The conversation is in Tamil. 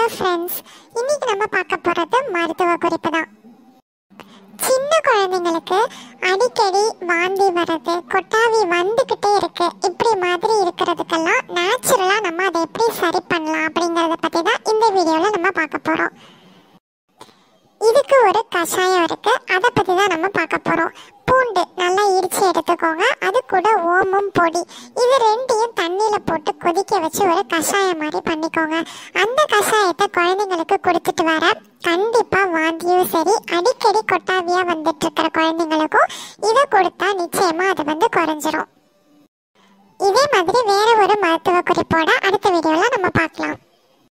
ஹலோ ஃப்ரெண்ட்ஸ் இன்னைக்கு நம்ம பார்க்க போறது மருத்துவ குறிப்பு தான். சின்ன குழந்தைங்களுக்கு அடிக்கடி வாந்தி வர்றது கொட்டாவி வந்துக்கிட்டே இருக்கு. இப்படி மாதிரி இருக்கிறதுக்கெல்லாம் நேச்சுரலாக நம்ம அதை எப்படி சரி பண்ணலாம் அப்படிங்கிறத பற்றி தான் இந்த வீடியோவில் நம்ம பார்க்க போகிறோம் இதுக்கு ஒரு கஷாயம் இருக்கு. அதை பற்றி தான் நம்ம பார்க்க போகிறோம் பூண்டு நல்லா இடிச்சு எடுத்துக்கோங்க. அது கூட ஓமம் பொடி. இது ரெண்டையும் தண்ணியில் போட்டு கொதிக்க வச்சு ஒரு கஷாயம் மாதிரி பண்ணிக்கோங்க. விவசாயத்தை குழந்தைங்களுக்கு கொடுத்துட்டு வர கண்டிப்பா வாந்தியும் சரி அடிக்கடி கொட்டாவியாக வந்துட்டு இருக்கிற குழந்தைங்களுக்கும் இதை கொடுத்தா நிச்சயமா அது வந்து குறைஞ்சிரும். இதே மாதிரி வேற ஒரு மருத்துவ குறிப்போட அடுத்த வீடியோவில் நம்ம பார்க்கலாம்.